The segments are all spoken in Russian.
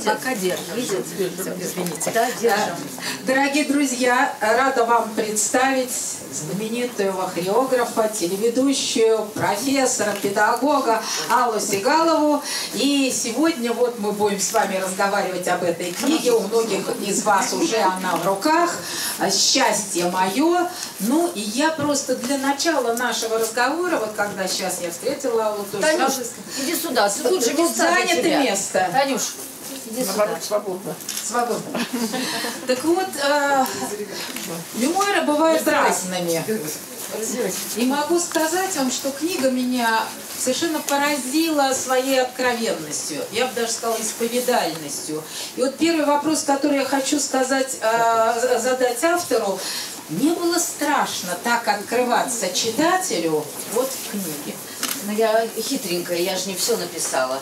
едет. Пока держим. Едет. Извините. Да, держим. Дорогие друзья, рада вам представить знаменитого хореографа, телеведущую, профессора, педагога Аллу Сигалову. И сегодня вот мы будем с вами разговаривать об этой книге. У многих из вас уже она в руках. «Счастье мое». Ну и я просто для начала нашего разговора, вот когда сейчас я встретила Аллу, то Танюш, сразу- иди сюда. Тут же места занято место. Танюш, иди сюда. свободно. Свободно. Так вот, э, мемуары бывают разными. И могу сказать вам, что книга меня совершенно поразила своей откровенностью. Я бы даже сказала, исповедальностью. И вот первый вопрос, который я хочу сказать, э, задать автору. Мне было страшно так открываться читателю вот в книге. Ну, я хитренькая, я же не все написала.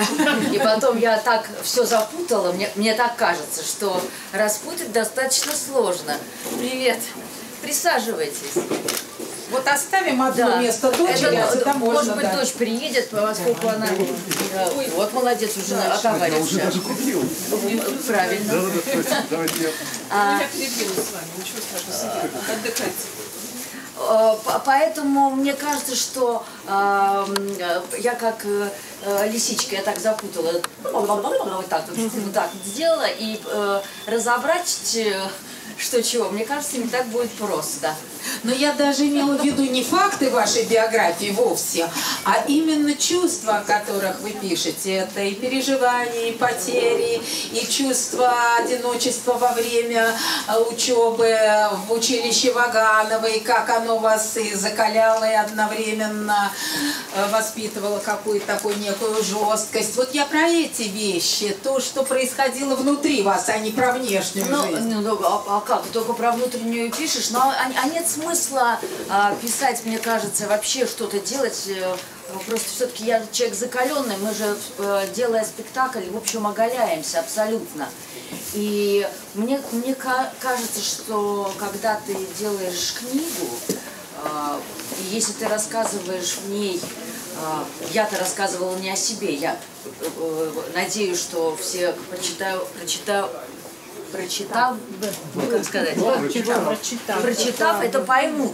И потом я так все запутала, мне, мне так кажется, что распутать достаточно сложно. Привет, присаживайтесь. Вот оставим одно Да. место дочери, а Это, сюда можно, может быть, да. дочь приедет, поскольку она... э, Ой, вот молодец, уже Я уже даже купил. Правильно. Да-да-да, давайте я... А, Я перебила с вами, ничего страшного, сидите, отдыхайте. Э, по- Поэтому мне кажется, что э, м, э, я как э, лисичка, я так запутала, вот так вот, вот так вот сделала, и разобрать, что чего, мне кажется, не так будет просто. Но я даже имела в виду не факты вашей биографии вовсе, а именно чувства, о которых вы пишете. Это и переживания, и потери, и чувство одиночества во время э, учебы в училище Ваганова, и как оно вас и закаляло, и одновременно э, воспитывало какую-то такую некую жесткость. Вот я про эти вещи, то, что происходило внутри вас, а не про внешнюю Ну, жизнь. ну, ну, а, а как, только про внутреннюю пишешь, но а, а нет смысла а, писать, мне кажется, вообще что-то делать. э, Просто все-таки я человек закаленный, мы же, э, делая спектакль, в общем, оголяемся абсолютно. И мне, мне ка- кажется, что когда ты делаешь книгу, а, и если ты рассказываешь в ней, а, я-то рассказывала не о себе, я э, надеюсь, что все прочитаю, прочитаю, прочитав, ну, как сказать, Прочитав. прочитав, это поймут.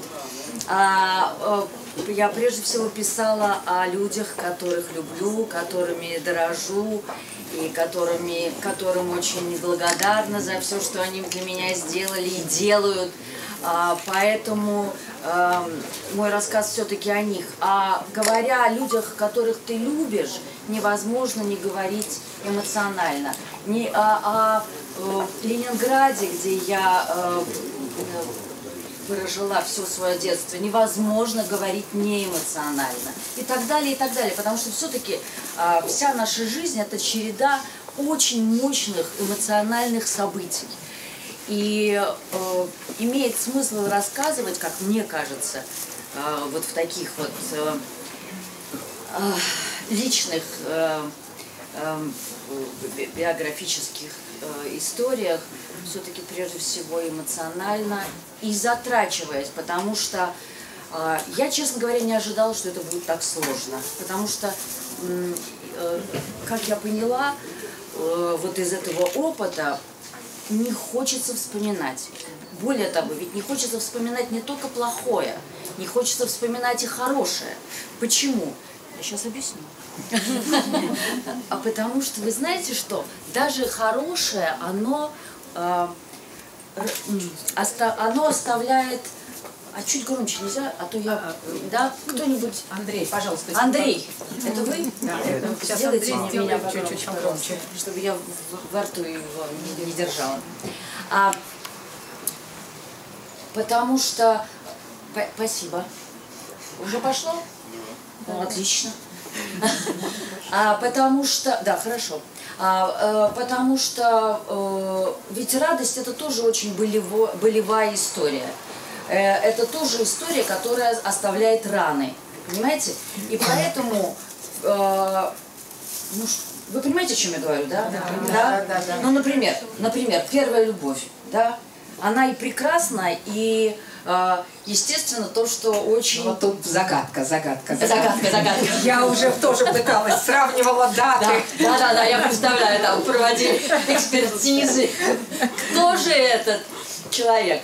А, э, я прежде всего писала о людях, которых люблю, которыми дорожу и которыми, которым очень благодарна за все, что они для меня сделали и делают. А, поэтому эм, мой рассказ все-таки о них. А говоря о людях, которых ты любишь, невозможно не говорить эмоционально. Не о, о, э, Ленинграде, где я э, прожила все свое детство, невозможно говорить не эмоционально. И так далее, и так далее. Потому что все-таки вся наша жизнь это череда очень мощных эмоциональных событий. И э, имеет смысл рассказывать, как мне кажется, э, вот в таких вот э, э, личных э, э, би- биографических э, историях все-таки прежде всего эмоционально и затрачиваясь, потому что э, я, честно говоря, не ожидала, что это будет так сложно, потому что, э, как я поняла, э, вот из этого опыта не хочется вспоминать. Более того, ведь не хочется вспоминать не только плохое, не хочется вспоминать и хорошее. Почему? Я сейчас объясню. А потому что вы знаете что? Даже хорошее, оно, э, оно оставляет... А чуть громче нельзя, а то я... Да? Кто-нибудь... Андрей, пожалуйста. Андрей, это вы? Да, это сейчас Сделайте Андрей меня чуть-чуть погромче. чтобы я во рту его не, не держала. А, потому что... П- Спасибо. Уже пошло? Ну, отлично. А, потому что... Да, хорошо. А, э, потому что э, ведь радость это тоже очень болево- болевая история. Э, это тоже история, которая оставляет раны. Понимаете? И поэтому... э, ну, вы понимаете, о чем я говорю, да? да, да, да. Ну, например, например, первая любовь, да? Она и прекрасна, и а, естественно, то, что очень... Ну, вот тут загадка, загадка, загадка. Загадка, загадка. Я уже тоже пыталась, сравнивала даты. Да, да, да, я представляю, там проводили экспертизы. Кто же этот человек?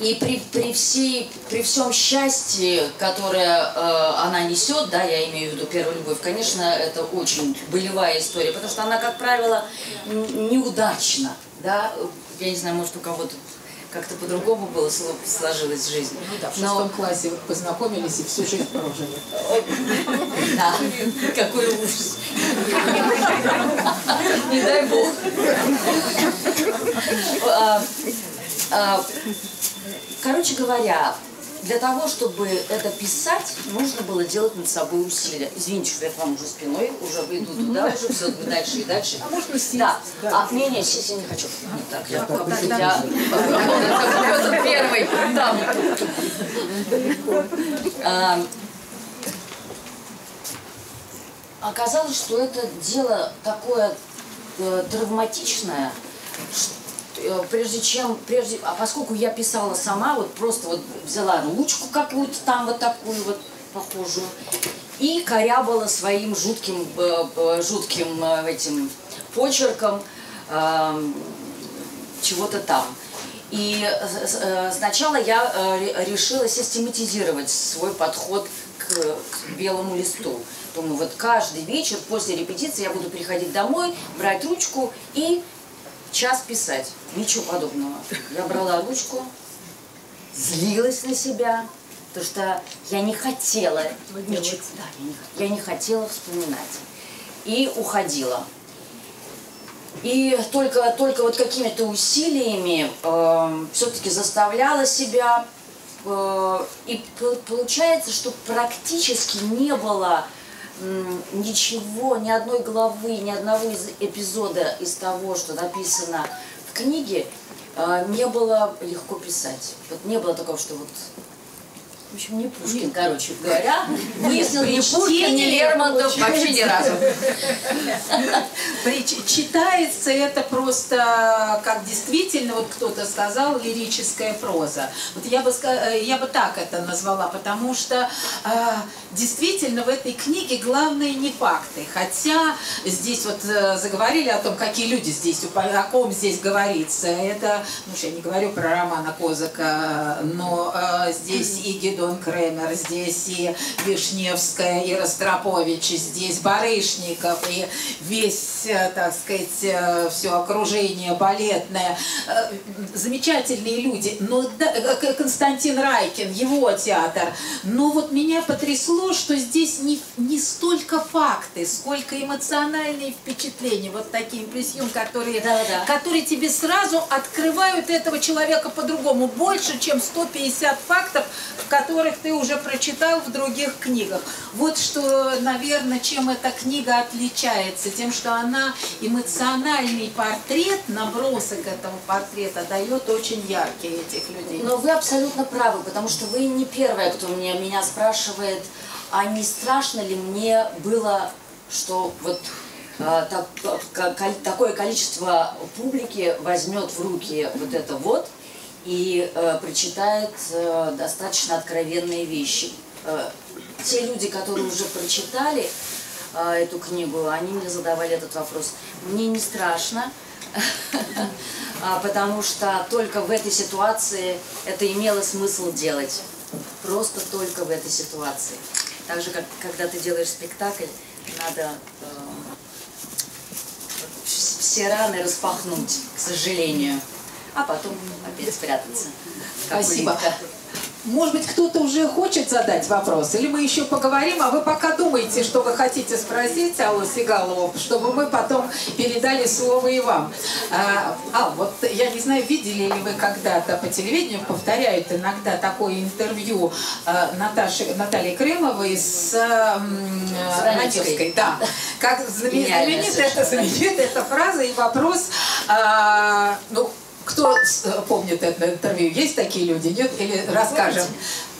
А, и при, при, всей, при всем счастье, которое э, она несет, да, я имею в виду первую любовь, конечно, это очень болевая история, потому что она, как правило, неудачна, да, я не знаю, может у кого-то как-то по-другому было сложилось в жизни. Ну да, в шестом Но... классе познакомились и всю жизнь прожили. Да, какой ужас. Не дай бог. А, короче говоря, для того, чтобы это писать, нужно было делать над собой усилия. Извините, что я к вам уже спиной, уже выйду туда, уже все дальше и дальше. А можно сесть? Да. А, не, не, сесть я не хочу. Не так, я, я, я первый, там. Оказалось, что это дело такое э, травматичное, что прежде чем, прежде, а поскольку я писала сама, вот просто вот взяла ручку какую-то там вот такую вот похожую и корябала своим жутким, э, э, жутким этим почерком чего-то там. И сначала я решила систематизировать свой подход к, к белому листу. Думаю, вот каждый вечер после репетиции я буду приходить домой, брать ручку и час писать. Ничего подобного. Я брала ручку, злилась на себя, потому что я не хотела ничего, да, я, не, я не хотела вспоминать. И уходила. И только, только вот какими-то усилиями э, все-таки заставляла себя. Э, и получается, что практически не было ничего, ни одной главы, ни одного из эпизода из того, что написано в книге, а, не было легко писать. Вот не было такого, что вот в общем, не Пушкин, короче говоря. Выяснил ни Пушкин, ни Лермонтов, вообще ни разу. Читается это просто, как действительно, вот кто-то сказал, лирическая проза. Вот я бы, я бы так это назвала, потому что а, действительно в этой книге главное не факты. Хотя здесь вот э, заговорили о том, какие люди здесь, о ком здесь говорится. Это, ну, я не говорю про Романа Козака, но э, здесь и Гедо Дон Кремер, здесь и Вишневская, и Ростропович, здесь Барышников, и весь, э, так сказать, э, все окружение балетное. Э, замечательные люди. Но Константин Райкин, его театр. Но вот меня потрясло, что здесь не, не столько факты, сколько эмоциональные впечатления. Вот такие импрессион, которые, да, да. которые тебе сразу открывают этого человека по-другому. Больше, чем 150 фактов, в которых которых ты уже прочитал в других книгах. Вот что, наверное, чем эта книга отличается, тем, что она эмоциональный портрет, набросок этого портрета дает очень яркий этих людей. Но вы абсолютно правы, потому что вы не первая, кто мне, меня спрашивает, а не страшно ли мне было, что вот а, так, такое количество публики возьмет в руки вот это вот, и э, прочитает э, достаточно откровенные вещи. Э, те люди, которые уже прочитали э, эту книгу, они мне задавали этот вопрос. Мне не страшно, а, потому что только в этой ситуации это имело смысл делать. Просто только в этой ситуации. Так же, как когда ты делаешь спектакль, надо э, все раны распахнуть, к сожалению а потом опять спрятаться. Спасибо. Может быть, кто-то уже хочет задать вопрос, или мы еще поговорим, а вы пока думаете, что вы хотите спросить Аллу Сигалову, чтобы мы потом передали слово и вам. А, а вот я не знаю, видели ли вы когда-то по телевидению, повторяют иногда такое интервью а, Наташи, Натальи Кремовой с, а, с Да. Как знаменитая, знаменитая эта фраза и вопрос, а, ну, кто э, помнит это интервью? Есть такие люди? Нет? Или расскажем?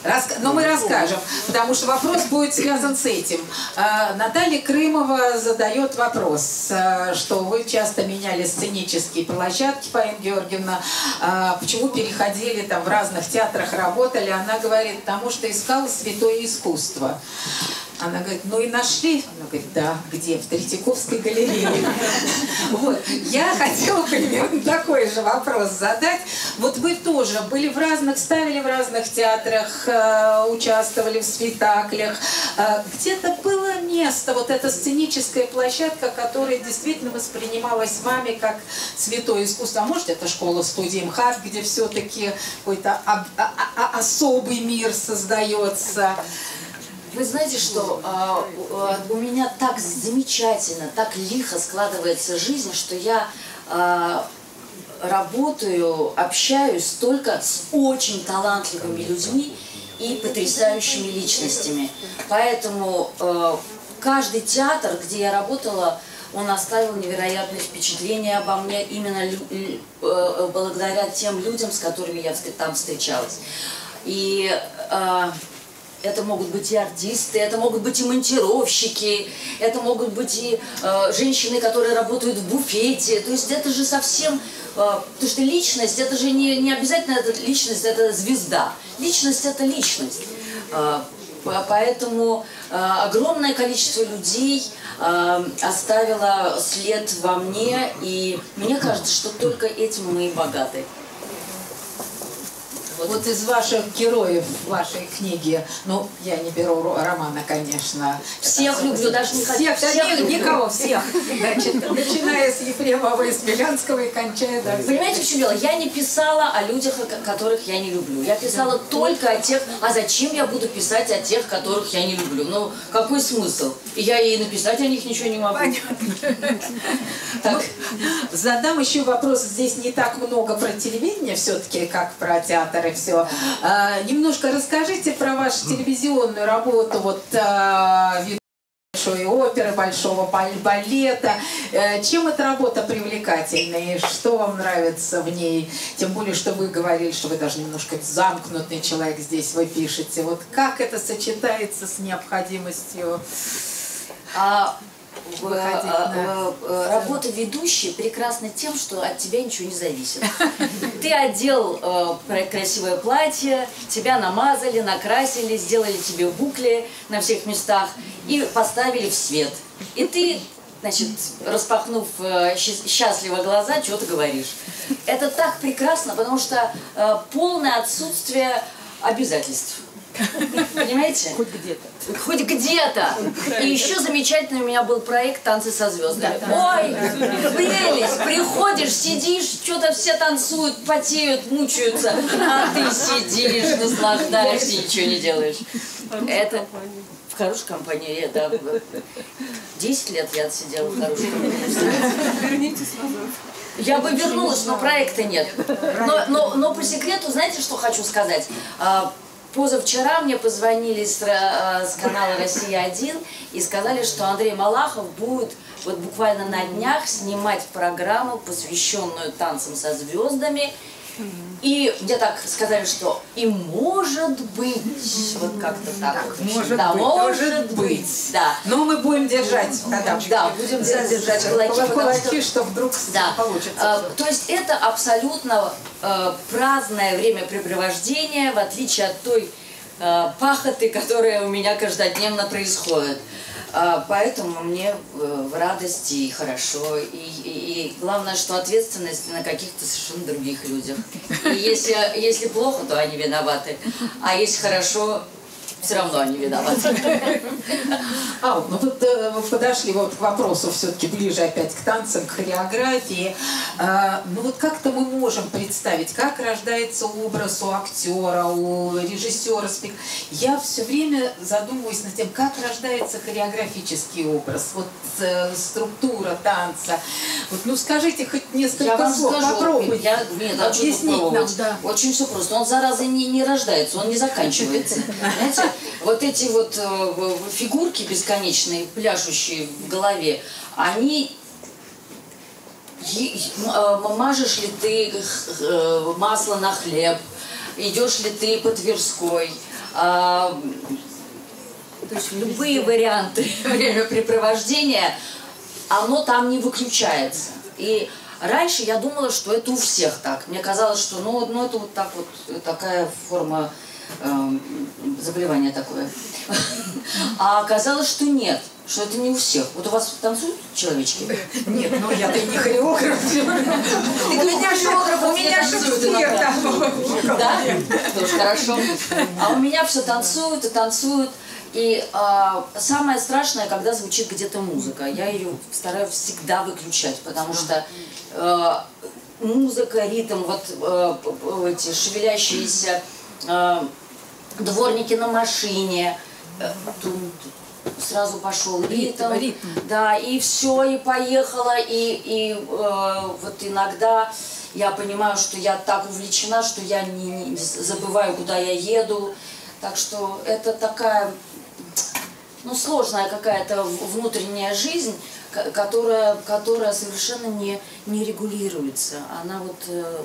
Раска... Но мы расскажем, потому что вопрос будет связан с этим. А, Наталья Крымова задает вопрос, а, что вы часто меняли сценические площадки, Паина Георгиевна, почему переходили там в разных театрах, работали. Она говорит, потому что искала святое искусство. Она говорит, ну и нашли. Она говорит, да, где? В Третьяковской галерее. Вот. Я хотела примерно такой же вопрос задать. Вот вы тоже были в разных, ставили в разных театрах, э, участвовали в спектаклях. Э, Где-то было место, вот эта сценическая площадка, которая действительно воспринималась вами как святое искусство. А может, это школа студии МХАТ, где все-таки какой-то а- а- особый мир создается. Вы знаете, что а, у- а, у меня так замечательно, так лихо складывается жизнь, что я а, работаю, общаюсь только с очень талантливыми людьми и потрясающими личностями. Поэтому э, каждый театр, где я работала, он оставил невероятное впечатление обо мне именно э, благодаря тем людям, с которыми я там встречалась. И э, это могут быть и артисты, это могут быть и монтировщики, это могут быть и э, женщины, которые работают в буфете. То есть это же совсем... э, потому что личность, это же не, не обязательно это личность, это звезда. Личность – это личность. Э, по- Поэтому э, огромное количество людей э, оставило след во мне, и мне кажется, что только этим мы и богаты. Вот из ваших героев вашей книги, ну, я не беру ро- романа, конечно. Всех люблю, даже не. Всех, да, Всех люблю. никого, всех. Значит, начиная с Ефремова и Смелянского и кончая, да. Понимаете, в чем дело? Я не писала о людях, которых я не люблю. Я писала только о тех... А зачем я буду писать о тех, которых я не люблю? Ну, какой смысл? И я ей написать о них ничего не могу. Так, задам еще вопрос. Здесь не так много про телевидение все-таки, как про театр и все. немножко расскажите про вашу телевизионную работу. Вот а, большой оперы, большого бал- балета. Э, Чем эта работа привлекательна и что вам нравится в ней? Тем более, что вы говорили, что вы даже немножко замкнутый человек здесь вы пишете. Вот как это сочетается с необходимостью? А Выходить а, на э, э, работа ведущей прекрасна тем, что от тебя ничего не зависит. Ты одел э, красивое платье, тебя намазали, накрасили, сделали тебе букли на всех местах и поставили в свет. И ты, значит, распахнув э, счастливо глаза, что ты говоришь. Это так прекрасно, потому что э, полное отсутствие обязательств. Понимаете? Хоть где-то. Хоть где-то. И еще замечательный у меня был проект «Танцы со звездами». Ой, прелесть! Приходишь, сидишь, что-то все танцуют, потеют, мучаются, а ты сидишь, наслаждаешься, ничего не делаешь. Это в хорошей компании, да. 10 лет я отсидела в хорошей компании. Вернитесь назад. Я бы вернулась, но проекта нет. Но, но, но по секрету, знаете, что хочу сказать? Позавчера мне позвонили с, а, с канала «Россия-1» и сказали, что Андрей Малахов будет вот буквально на днях снимать программу, посвященную танцам со звездами. И мне так сказали, что и может быть, вот как-то так. может да, быть, может быть, быть. да. Но мы будем держать тогда. Да, будем держать кулаки, потому кулаки, что- что вдруг Да. получится. Э, то есть это абсолютно э, праздное времяпрепровождение, в отличие от той э, пахоты, которая у меня каждодневно происходит. Э, поэтому мне э, в радости и хорошо. И, и- и главное, что ответственность на каких-то совершенно других людях. И если, если плохо, то они виноваты. А если хорошо, все равно они виноваты. А, ну вот э, подошли вот к вопросу все-таки ближе опять к танцам, к хореографии. А, ну вот как-то мы можем представить, как рождается образ у актера, у режиссера. спек- Я все время задумываюсь над тем, как рождается хореографический образ, вот э, структура танца. Вот, ну скажите хоть Я несколько вам слов, скажу, попробуйте я, нет, тут объяснить нам. Да. Очень все просто. Он, зараза, не, не рождается, он не заканчивается. Знаете, вот эти вот э, фигурки бесконечные, пляшущие в голове, они... э, Мажешь ли ты э, масло на хлеб, идешь ли ты по Тверской, а, то есть любые варианты времяпрепровождения, оно там не выключается. И раньше я думала, что это у всех так. Мне казалось, что ну, ну это вот так вот, такая форма э, заболевания такое. А оказалось, что нет что это не у всех. Вот у вас танцуют человечки? Нет, ну я-то не хореограф. У меня хореограф, у меня шекспир. Да? Тоже хорошо. А у меня все танцуют и танцуют. И э, самое страшное, когда звучит где-то музыка. Я ее стараюсь всегда выключать, потому что э, музыка, ритм, вот э, эти шевелящиеся дворники на машине, э, сразу пошел ритм, ритм. да, и все, и поехала, и, и э, вот иногда я понимаю, что я так увлечена, что я не, не забываю, куда я еду, так что это такая, ну, сложная какая-то внутренняя жизнь, которая, которая совершенно не, не регулируется. Она вот э,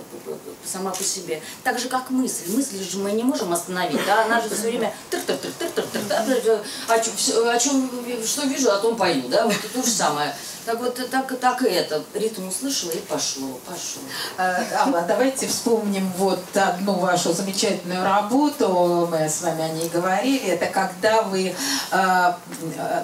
сама по себе. Так же, как мысль. Мысль же мы не можем остановить. Да? Она же все время о чем, о чем что вижу, о том пою. Да? Вот то же самое. Так вот, так, так и это. Ритм услышала и пошло, пошло. Э, Алла, давайте вспомним вот одну вашу замечательную работу, мы с вами о ней говорили. Это когда вы э,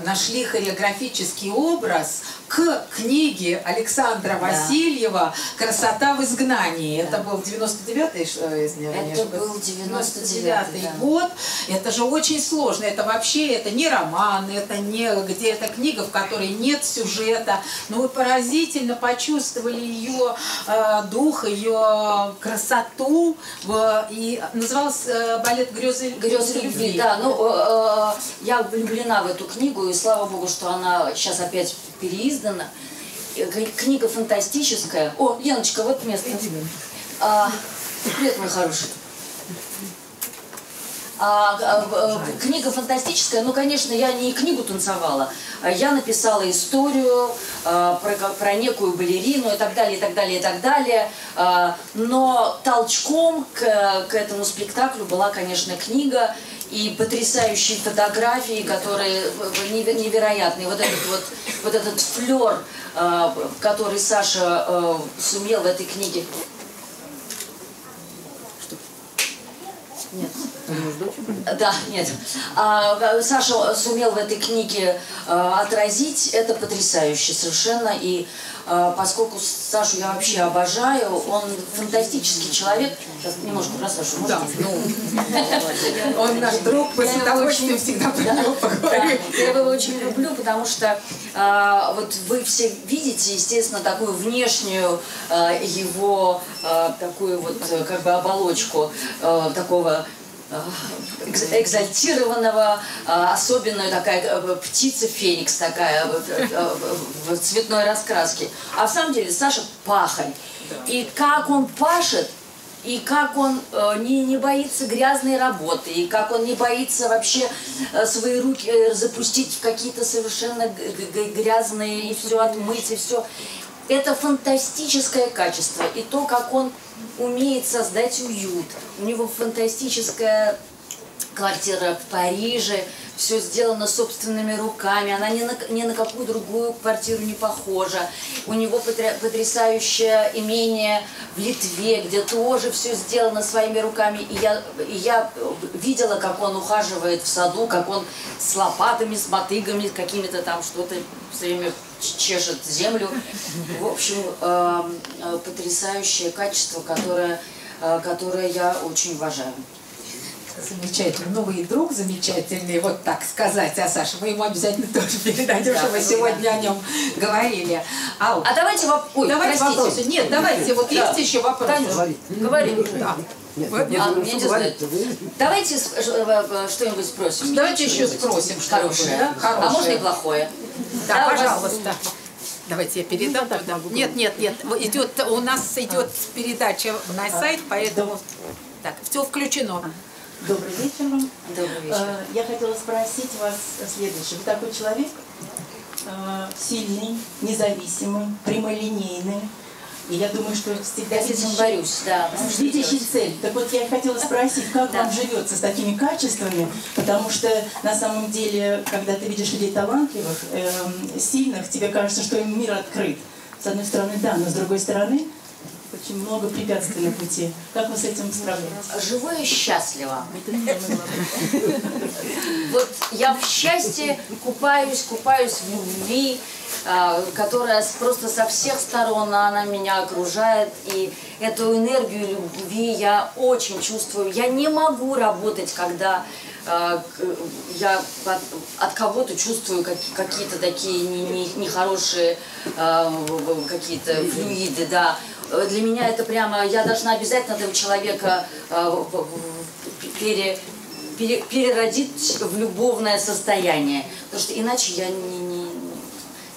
нашли хореографический образ к книге Александра да. Васильева «Красота в изгнании». Да. Это был 99-й, если Это был 99-й да. год. Это же очень сложно. Это вообще, это не роман, это не где это книга, в которой нет сюжета, но вы поразительно почувствовали ее э, дух, ее красоту. В, и назывался э, балет «Грезы, Грезы любви». Да, ну, э, э, я влюблена в эту книгу, и слава богу, что она сейчас опять переиздана. Э, книга фантастическая. О, Яночка, вот место. А, привет, мой хороший. А, а, книга фантастическая, ну, конечно, я не книгу танцевала, а я написала историю а, про, про некую балерину и так далее, и так далее, и так далее. А, но толчком к, к этому спектаклю была, конечно, книга и потрясающие фотографии, которые невероятные. Вот этот вот, вот этот флер, а, который Саша а, сумел в этой книге Нет. Да, нет. А, Саша сумел в этой книге а, отразить это потрясающе совершенно. И а, поскольку Сашу я вообще обожаю, он фантастический человек. Сейчас немножко про Сашу, можно? Да, ну, он наш друг, мы с удовольствием всегда про него поговорим. Я его очень люблю, потому что а, вот вы все видите, естественно, такую внешнюю а, его такую вот как бы оболочку такого экзальтированного, особенная такая э, птица Феникс такая в цветной раскраске. А в самом деле Саша пахарь. И как он пашет, и как он э, не, не боится грязной работы, и как он не боится вообще э, свои руки э, запустить в какие-то совершенно грязные, и все отмыть, и все. Это фантастическое качество. И то, как он умеет создать уют. У него фантастическая квартира в Париже, все сделано собственными руками, она ни на, ни на какую другую квартиру не похожа. У него потрясающее имение в Литве, где тоже все сделано своими руками. И я, и я видела, как он ухаживает в саду, как он с лопатами, с мотыгами, какими-то там что-то все время чешет землю. В общем, э, э, потрясающее качество, которое, э, которое я очень уважаю. Замечательно. Новый друг замечательный, вот так сказать. А Саша, мы ему обязательно тоже передадим, да, что мы сегодня да. о нем говорили. Ау. А давайте, воп... Ой, давайте простите. Нет, давайте, вот да. есть еще. Танюш, говори. Да. Нет, вот, нет, а, не Давайте что-нибудь спросим. Давайте еще спросим что Хорошее. Да? Хорошее. А можно и плохое? Да, пожалуйста. Давайте я передам ну, туда. Нет, нет, нет. Идет, у нас идет передача на сайт, поэтому... Так, все включено. Добрый вечер вам. Добрый вечер. Э, я хотела спросить вас следующее. Вы такой человек э, сильный, независимый, прямолинейный, И я думаю, что всегда Я этим видящий- борюсь, да. Видящий цель. Так вот, я хотела спросить, как Да. вам живется с такими качествами? Потому что на самом деле, когда ты видишь людей талантливых, эм, сильных, тебе кажется, что им мир открыт. С одной стороны, да, но с другой стороны, очень много препятствий на пути. Как вы с этим справляетесь? Живу я счастливо. Вот я в счастье купаюсь, купаюсь в любви, а, которая с- просто со всех сторон она меня окружает. И эту энергию любви я очень чувствую. Я не могу работать, когда а, я от, от кого-то чувствую какие- какие-то такие не- не- нехорошие а, какие-то флюиды, да. Для меня это прямо, я должна обязательно этого человека а, пере, пере- переродить в любовное состояние. Потому что иначе я не, не-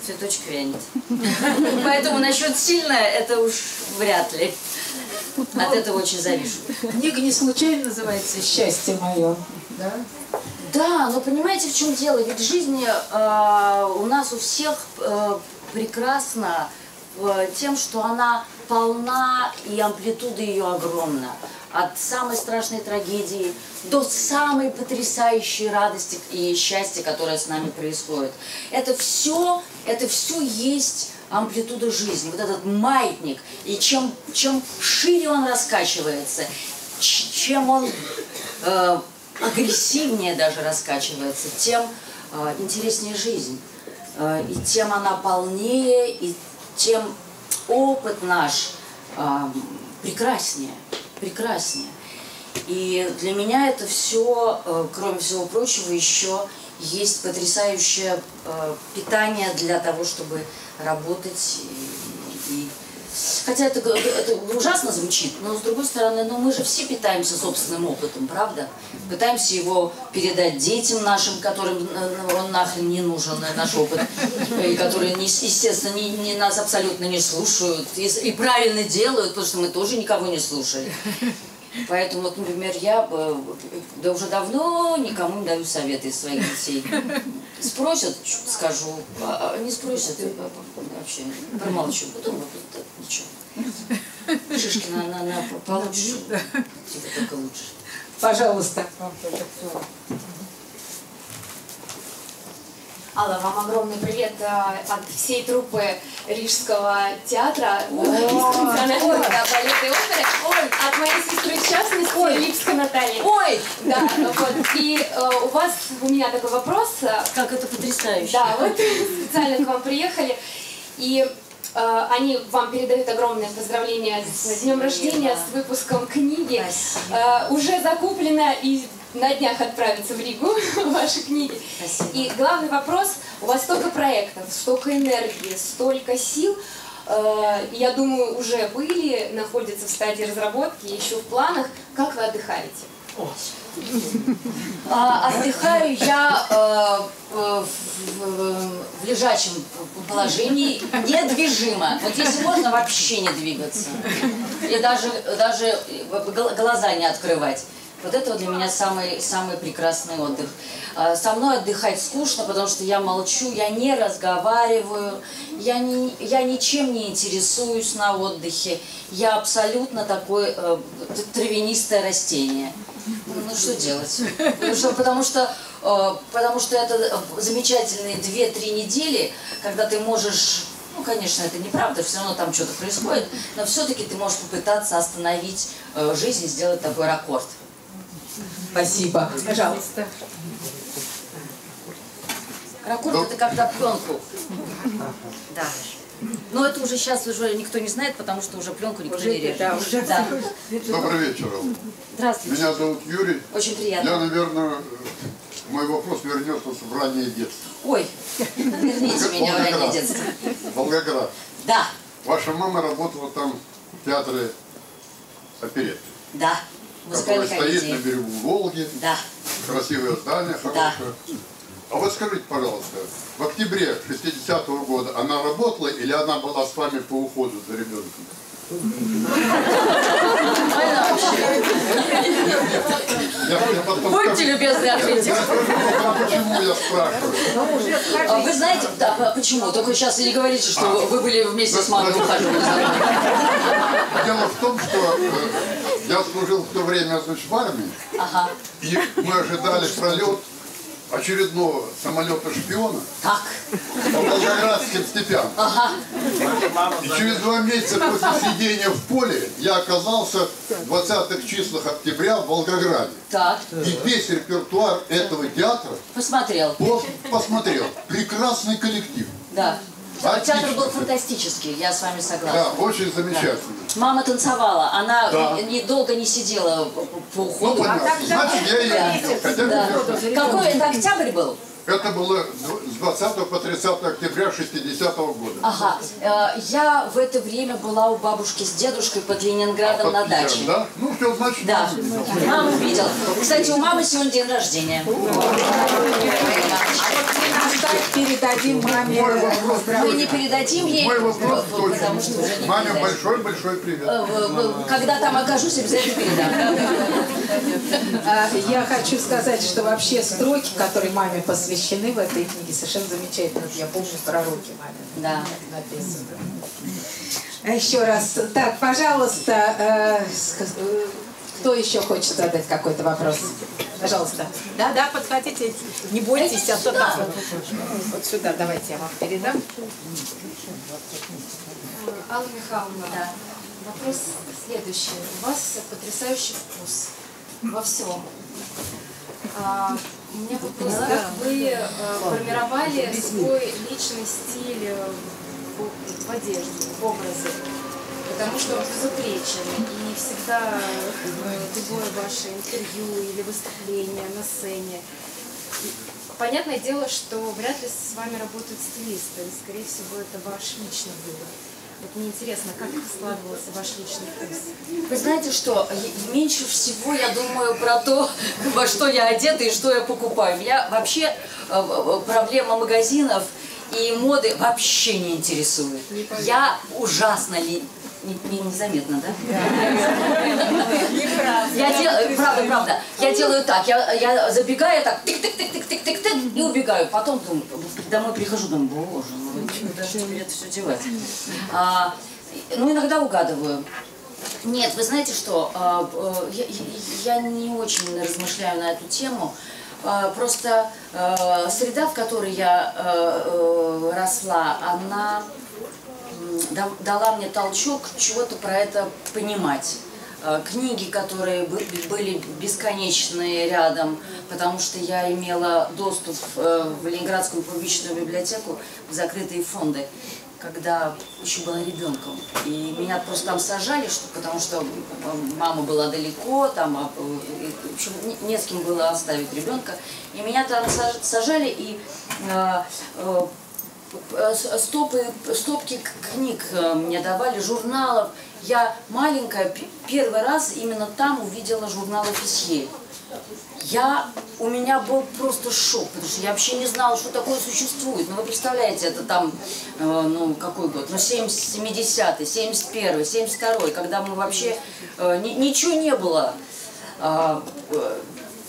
цветочек вянет. Поэтому насчет сильное это уж вряд ли. От этого очень завишу. Книга не случайно называется «Счастье мое». Да? Да, но понимаете, в чем дело? Ведь жизнь э, у нас у всех э, прекрасна э, тем, что она полна и амплитуда ее огромна. От самой страшной трагедии до самой потрясающей радости и счастья, которое с нами происходит. Это все, это все есть амплитуда жизни, вот этот маятник. И чем, чем шире он раскачивается, чем он э, агрессивнее даже раскачивается, тем э, интереснее жизнь. Э, и тем она полнее, и тем опыт наш э, прекраснее, прекраснее. И для меня это все, кроме всего прочего, еще есть потрясающее э, питание для того, чтобы работать и, и Хотя это, это ужасно звучит, но с другой стороны, ну мы же все питаемся собственным опытом, правда? Пытаемся его передать детям нашим, которым э, он нахрен не нужен, э, наш опыт, и которые, не, естественно, не, не нас абсолютно не слушают и, и правильно делают, потому что мы тоже никого не слушали. Поэтому, вот, например, я да уже давно никому не даю советы из своих детей. Спросят, скажу, а а не спросят, я вообще промолчу. Потом вот, да, ничего. Шишки на, на, на получше, типа только лучше. Пожалуйста. Алла, вам огромный привет э, от всей труппы Рижского театра национального балета и оперы. Ой, от моей сестры в частности, Липской Натальи. Ой, Да, вот. И э, у вас, у меня такой вопрос. как это потрясающе. Да, вот специально к вам приехали. И э, они вам передают огромное поздравление с днем рождения, с выпуском книги. Спасибо. Уже закуплено и на днях отправится в Ригу ваши книги. Спасибо. И главный вопрос, у вас столько проектов, столько энергии, столько сил, э, я думаю, уже были, находятся в стадии разработки, еще в планах. Как вы отдыхаете? А, отдыхаю я э, в, в- в лежачем положении, недвижимо. Вот если можно, вообще не двигаться. И даже, даже гл- глаза не открывать. Вот это вот для меня самый, самый прекрасный отдых. А, Со мной отдыхать скучно, потому что я молчу, я не разговариваю, я, не, я ничем не интересуюсь на отдыхе. Я абсолютно такое э, травянистое растение. Ну что делать? Ну, что, потому что э, потому что это замечательные 2-3 недели, когда ты можешь ну, конечно, это неправда, все равно там что-то происходит, но все-таки ты можешь попытаться остановить э, жизнь и сделать такой рекорд. Спасибо. Пожалуйста. Рекорд это когда пленку. Да. Но это уже сейчас уже никто не знает, потому что уже пленку никто Уже не режет. да, уже Да. Добрый вечер. Здравствуйте. Меня зовут Юрий. Очень приятно. Я, наверное, мой вопрос вернется в раннее детство. Ой, верните меня в раннее детство. Волгоград. Да, Ваша мама работала там в театре оперетты, да. Который стоит на берегу Волги. Да. Красивое здание, хорошее. А вот скажите, пожалуйста, в октябре 60-го года она работала или она была с вами по уходу за ребенком? Будьте любезны ответить. Почему я спрашиваю? А Вы знаете, да, п- почему? Только сейчас не говорите, что А. вы были вместе с мамой ухаживали. Дело в том, что э, я служил в то время значит, в армии, Ага. и мы ожидали пролет очередного самолета-шпиона по Волгоградским степям. Ага. И через два месяца после сидения в поле я оказался в 20-х числах октября в Волгограде. Так. И весь репертуар этого театра Посмотрел. вот посмотрел. Прекрасный коллектив. Да. Отлично. Театр был фантастический, я с вами согласна. Да, очень замечательно. Мама танцевала, она Да. не- долго не сидела по, Ну, уходу. понятно. Значит, я ее видел. Хотя бы Да. Какой это октябрь был? Это было 20 по 30 октября 60 года. Ага. Э, Я в это время была у бабушки с дедушкой под Ленинградом на Под Питером, даче. Да? Ну, все, значит, Да, маму видела. Кстати, у мамы сегодня день рождения. Передадим маме Мой вопрос Мы не передадим ей, Мой вопрос потому что уже не Маме большой-большой привет. Э, Когда там окажусь, обязательно передам. А, Я хочу сказать, что вообще строки, которые маме посвящены в этой книге, совершенно замечательные. Я помню пророки маме Да. написаны. А Еще раз. Так, пожалуйста, э, э, кто еще хочет задать какой-то вопрос? Пожалуйста. Да, да, подходите, не бойтесь, а то так вот. Вот сюда давайте я вам передам. Алла Михайловна, вопрос следующий. У вас потрясающий вкус во всем. А, у меня вопрос, как вы э, формировали свой личный стиль э, в, в одежде, в образе? Потому что он безупречен, и всегда э, любое ваше интервью или выступление на сцене. Понятное дело, что вряд ли с вами работают стилисты, скорее всего, это ваш личный выбор. Вот мне интересно, как складывался ваш личный вкус? Вы знаете что, е- меньше всего я думаю про то, во что я одета и что я покупаю. Меня вообще э, э, проблема магазинов и моды вообще не интересует. Я ужасно ли... не- не- Незаметно, да? Я делаю, правда, правда, я делаю так, я, я забегаю так, тык-тык-тык-тык-тык-тык, и убегаю. Потом думаю, домой прихожу, думаю, боже, ну куда же теперь это все девать? А, ну, иногда угадываю. Нет, вы знаете что, я, я- не очень размышляю на эту тему. Просто среда, в которой я росла, она дала мне толчок чего-то про это понимать. Э, Книги, которые бы- были бесконечные рядом, потому что я имела доступ э, в Ленинградскую публичную библиотеку в закрытые фонды, когда еще была ребенком. И меня просто там сажали, потому что мама была далеко, там, а, э, в общем, не, с кем было оставить ребенка. И меня там саж- сажали, и стопы, стопки книг э, мне давали, журналов. Я маленькая, первый раз именно там увидела журнал «Офисье». Я, у меня был просто шок, потому что я вообще не знала, что такое существует. Ну, вы представляете, это там, э, ну, какой год? Ну, 70, 70-й, 71-й, 72-й, когда мы вообще, э, ни- ничего не было. А, э,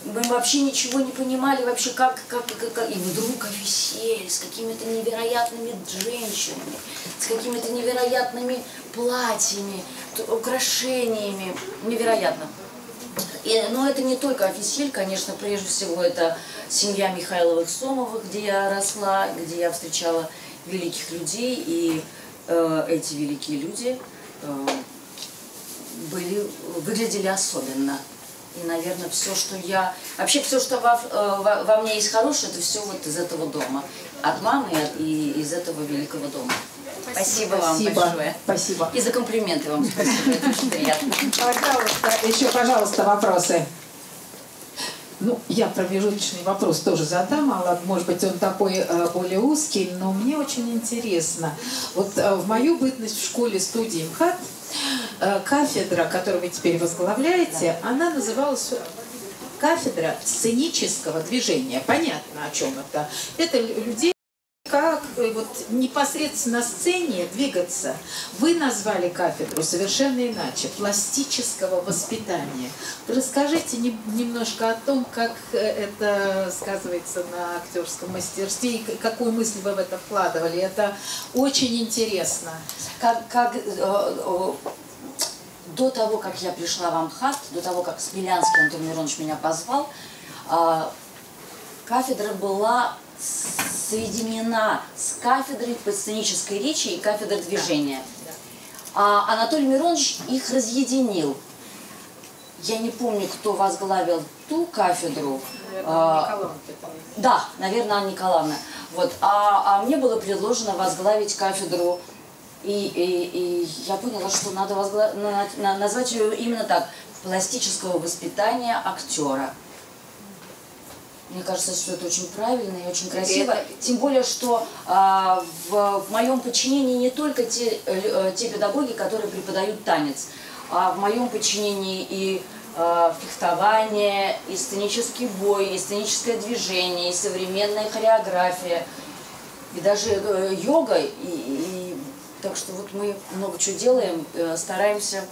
мы вообще ничего не понимали вообще, как, как, как- как- и вдруг офисель с какими-то невероятными женщинами, с какими-то невероятными платьями, украшениями, невероятно. И, но это не только офисель, конечно, прежде всего это семья Михайловых-Сомовых, где я росла, где я встречала великих людей, и э, эти великие люди э, были, выглядели особенно. И, наверное, все, что я... Вообще, все, что во, э, во, во мне есть хорошее, это все вот из этого дома. От мамы и от- и из этого великого дома. Спасибо, вам Спасибо. большое. Спасибо. И за комплименты вам спасибо, это очень приятно. Пожалуйста, еще, пожалуйста, вопросы. Ну, я промежуточный вопрос тоже задам, а может быть, он такой э, более узкий, но мне очень интересно. Вот э, в мою бытность в школе студии МХАТ э, кафедра, которую вы теперь возглавляете, она называлась кафедра сценического движения. Понятно, о чем это. Это людей как э, вот непосредственно на сцене двигаться. Вы назвали кафедру совершенно иначе, пластического воспитания. Расскажите не- немножко о том, как э, это сказывается на актерском мастерстве и какую мысль вы в это вкладывали. Это очень интересно. Как, как, э, э, до того, как я пришла в Амхат, до того, как Смелянский Антон Миронович меня позвал, а, кафедра была соединена с кафедрой по сценической речи и кафедрой движения. А Анатолий Миронович их разъединил. Я не помню, кто возглавил ту кафедру. А, да, наверное, Анна Николаевна. Вот. А, а мне было предложено возглавить кафедру. И, и, и я поняла, что надо возгла- на- на- назвать ее именно так. Пластического воспитания актера. Мне кажется, что это очень правильно и очень красиво. Это- Тем более, что а, в, в моем подчинении не только те, э, э, те педагоги, которые преподают танец, а в моем подчинении и э, фехтование, и сценический бой, и сценическое движение, и современная хореография, и даже э, йога. И, и- так что вот мы много чего делаем, э, стараемся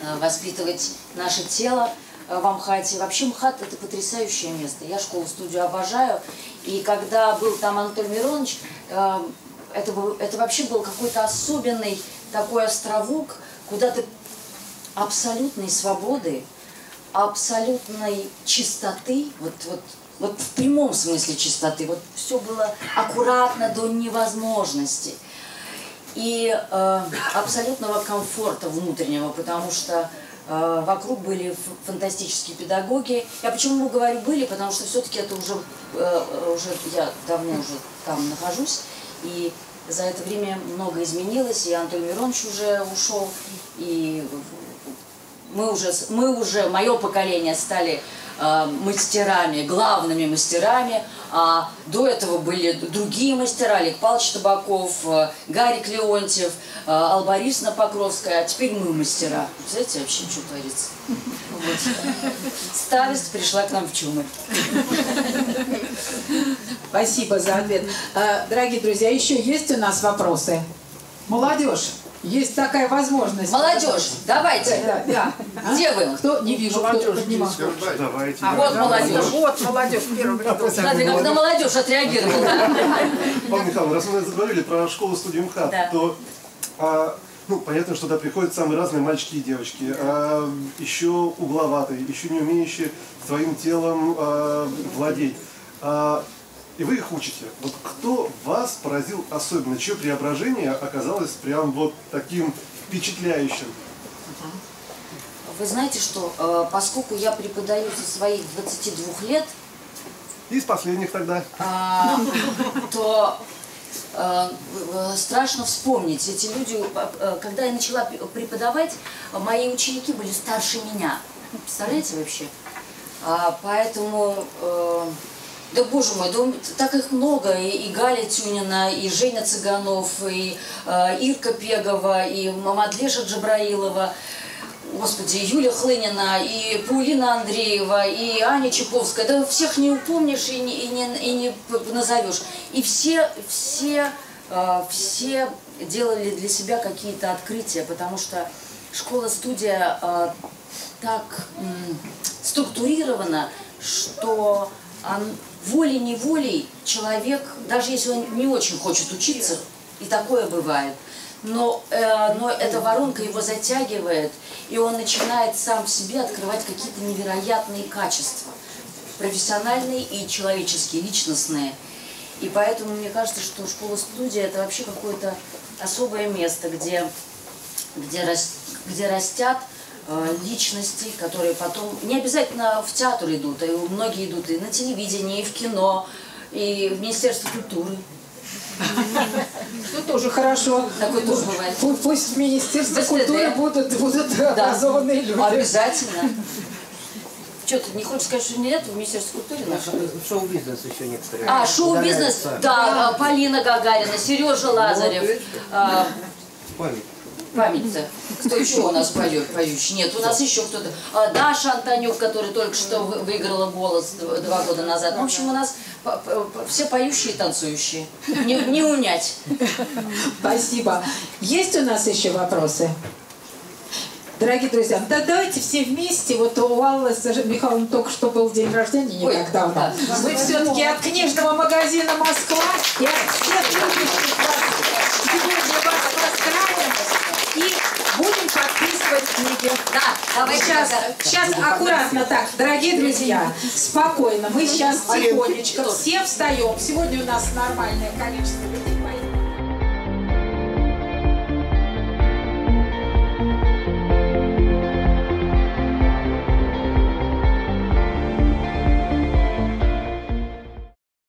э, воспитывать наше тело э, в Амхате. Вообще МХАТ это потрясающее место. Я школу-студию обожаю. И когда был там Анатолий Миронович, это, был, это вообще был какой-то особенный такой островок, куда ты абсолютной свободы, абсолютной чистоты, вот, вот, вот в прямом смысле чистоты, вот все было аккуратно до невозможности. И э, абсолютного комфорта внутреннего, потому что э, вокруг были фантастические педагоги. Я почему говорю были, потому что все-таки это уже, э, уже я давно уже там нахожусь, и за это время много изменилось, и Антон Миронович уже ушел, и мы уже, мы уже, мое поколение стали мастерами, главными мастерами, а до этого были другие мастера, Олег Павлович Табаков, э, Гарик Леонтьев, э, Алла Борисовна Покровская, а теперь мы мастера. Знаете вообще, что творится? Вот. Старость пришла к нам в чумы. Спасибо за ответ. Дорогие друзья, еще есть у нас вопросы? Молодежь, есть такая возможность. Молодежь, давайте. Да, да. А? Где вы? Кто? Не вижу, кто поднимал. Давайте. А вот молодежь. Вот молодежь. Смотри, как на молодежь отреагировала. Павел Михайловна, раз мы заговорили про школу студию МХАТ, Да. то а, ну, понятно, что туда приходят самые разные мальчики и девочки. А, еще угловатые, еще не умеющие своим телом а, владеть. А, и вы их учите. Вот кто вас поразил особенно? Чье преображение оказалось прям вот таким впечатляющим? Вы знаете что, э, поскольку я преподаю со своих 22 лет, Из последних тогда. а, то э, э, страшно вспомнить. Эти люди, когда я начала преподавать, мои ученики были старше меня. Представляете вообще? А, поэтому, да боже мой, да так их много. И, и Галя Тюнина, и Женя Цыганов, и э, Ирка Пегова, и Мамадлеша Джабраилова. Господи, Юля Хлынина, и Паулина Андреева, и Аня Чаповская. Да всех не упомнишь и не, и не, и не назовешь. И все, все, э, все делали для себя какие-то открытия, потому что школа-студия э, так м, структурирована, что он- волей-неволей человек, даже если он не очень хочет учиться, и такое бывает, но, э, но эта воронка его затягивает, и он начинает сам в себе открывать какие-то невероятные качества, профессиональные и человеческие, личностные. И поэтому мне кажется, что школа-студия это вообще какое-то особое место, где, где, рас- где растят э, личности, которые потом не обязательно в театр идут, а и многие идут и на телевидении, и в кино, и в Министерство культуры. Ну, тоже хорошо. Такое тоже бывает. Пу- Пусть в Министерстве культуры будут, будут образованные люди. Обязательно. Что, ты не хочешь сказать, что нет в Министерстве культуры нашего? Шоу-бизнес еще некоторые. А, шоу-бизнес, да, Полина Гагарина, Сережа Лазарев. а, Память. Память-то. Кто еще у нас поет, поющий? Нет, у нас еще кто-то. А, Даша Антонюк, которая только что вы- выиграла голос два года назад. В общем, у нас все поющие и танцующие. Не, не унять. Спасибо. Есть у нас еще вопросы? Дорогие друзья, да давайте все вместе, вот у Аллы с Михаилом только что был день рождения, не Ой, так давно. да. Мы все-таки от книжного магазина «Москва» и от всех любящих вас сегодня вас поздравим и будем книги. Да, давайте Сейчас, сейчас аккуратно так, дорогие друзья, спокойно. Мы сейчас тихонечко все встаем. Сегодня у нас нормальное количество людей.